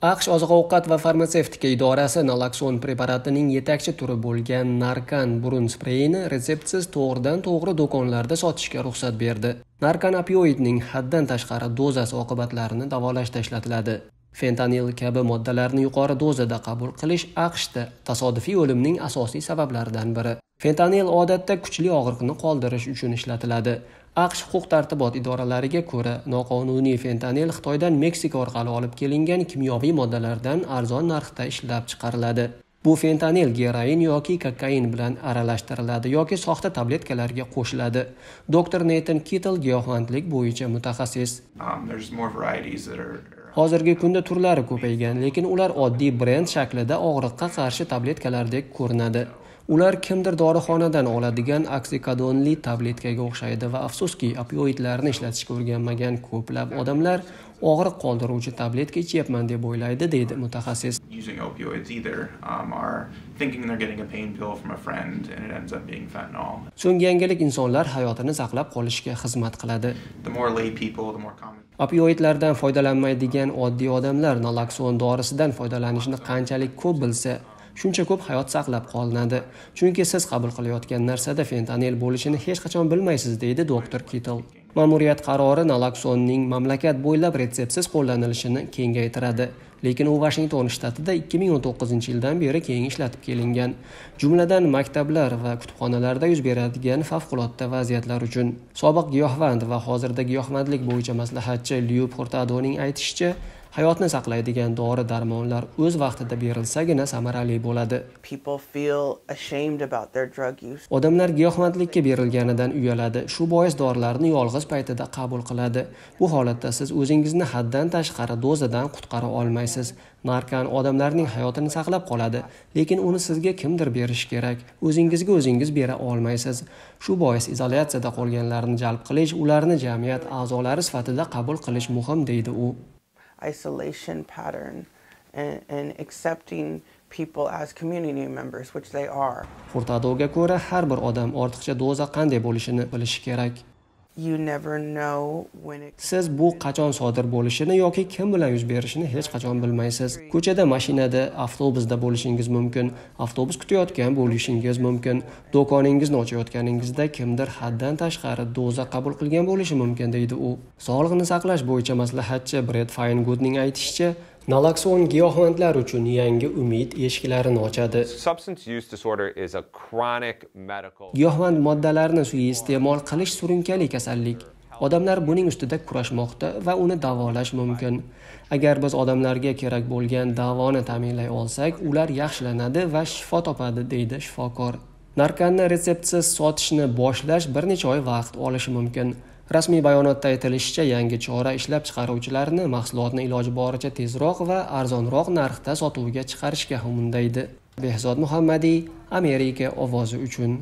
aqsh oziq ovqat va farmatsevtika idorasi nalakson preparatining yetakchi turi bo'lgan narkan burun spreyini retseptsiz to'g'ridan to'g'ri do'konlarda sotishga ruxsat berdi. Narkan opioidning haddan tashqari dozasi oqibatlarini davolashda ishlatiladi. Fentanil kabi moddalarni yuqori dozada qabul qilish aqshda tasodifiy o'limning asosiy sabablaridan biri. Fentanil odatda kuchli og'riqni qoldirish uchun ishlatiladi. Aqsh huquq tartibot idoralariga ko'ra noqonuniy fentanil xitoydan meksika orqali olib kelingan kimyoviy moddalardan arzon narxda ishlab chiqariladi. Bu fentanil geroin yoki kokain bilan aralashtiriladi yoki soxta tabletkalarga qo'shiladi. Doktor neyton kitl giyohvandlik bo'yicha mutaxassis. Um, hozirgi kunda turlari ko'paygan lekin ular oddiy brend shaklida og'riqqa qarshi tabletkalardek ko'rinadi ular kimdir dorixonadan oladigan oksikadonli tabletkaga o'xshaydi va afsuski opioidlarni ishlatishga o'rganmagan ko'plab odamlar og'riq qoldiruvchi tabletka ichyapman deb o'ylaydi deydi mutaxassis. Um, so'nggi yangilik insonlar hayotini saqlab qolishga xizmat qiladi. Opioidlardan foydalanmaydigan oddiy odamlar nalakson dorisidan foydalanishni qanchalik ko'p bilsa shuncha ko'p hayot saqlab qolinadi. Chunki siz qabul qilayotgan narsada fentanil bo'lishini hech qachon bilmaysiz deydi doktor kitl ma'muriyat qarori nalaksonning mamlakat bo'ylab retseptsiz qo'llanilishini kengaytiradi. Lekin u vashington shtatida 2019 yildan beri keng ishlatib kelingan. Jumladan maktablar va kutubxonalarda yuz beradigan favqulodda vaziyatlar uchun. Sobiq giyohvand va hozirda giyohvandlik bo'yicha maslahatchi lyub hurtadoning aytishicha hayotni saqlaydigan dori darmonlar o'z vaqtida berilsagina samarali bo'ladi. Odamlar giyohvandlikka berilganidan uyaladi. Shu bois dorilarni yolg'iz paytida qabul qiladi. Bu holatda siz o'zingizni haddan tashqari dozadan qutqara olmaysiz. Narkan odamlarning hayotini saqlab qoladi lekin uni sizga kimdir berishi kerak. O'zingizga o'zingiz bera olmaysiz. Shu bois izolyatsiyada qolganlarni jalb qilish ularni jamiyat a'zolari sifatida qabul qilish muhim deydi u isolation pattern and, and accepting people as community members, which they are. Furtadoga ko'ra har bir odam ortiqcha doza qanday bo'lishini bilishi kerak. Siz bu qachon sodir bo'lishini yoki kim bilan yuz berishini hech qachon bilmaysiz. Ko'chada mashinada avtobusda bo'lishingiz mumkin. Avtobus kutayotgan bo'lishingiz mumkin. Do'koningizni ochayotganingizda kimdir haddan tashqari doza qabul qilgan bo'lishi mumkin deydi u. Sog'liqni saqlash bo'yicha maslahatchi bred fayngoodning aytishicha nalakson giyohvandlar uchun yangi umid eshiklarini ochadi. Giyohvand moddalarni suiiste'mol qilish surunkali kasallik. Odamlar buning ustida kurashmoqda va uni davolash mumkin. Agar biz odamlarga kerak bo'lgan davoni ta'minlay olsak ular yaxshilanadi va shifo topadi deydi shifokor. Narkanni retseptsiz sotishni boshlash bir necha oy vaqt olishi mumkin rasmiy bayonotda aytilishicha yangi chora ishlab chiqaruvchilarni mahsulotni iloji boricha tezroq va arzonroq narxda sotuvga chiqarishga undaydi behzod muhammadiy amerika ovozi uchun